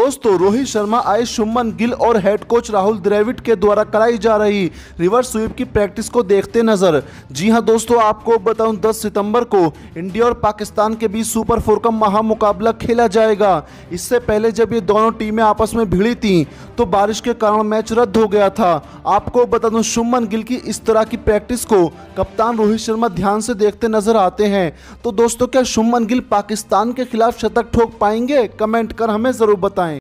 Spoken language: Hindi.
दोस्तों रोहित शर्मा आए शुभमन गिल और हेड कोच राहुल द्रविड के द्वारा कराई जा रही रिवर्स स्वीप की प्रैक्टिस को देखते नज़र। जी हाँ दोस्तों, आपको बताऊँ 10 सितंबर को इंडिया और पाकिस्तान के बीच सुपर फोर का महामुकाबला खेला जाएगा। इससे पहले जब ये दोनों टीमें आपस में भिड़ी थी तो बारिश के कारण मैच रद्द हो गया था। आपको बता दूँ, शुभमन गिल की इस तरह की प्रैक्टिस को कप्तान रोहित शर्मा ध्यान से देखते नज़र आते हैं। तो दोस्तों, क्या शुभमन गिल पाकिस्तान के खिलाफ शतक ठोक पाएँगे? कमेंट कर हमें ज़रूर बताएँ।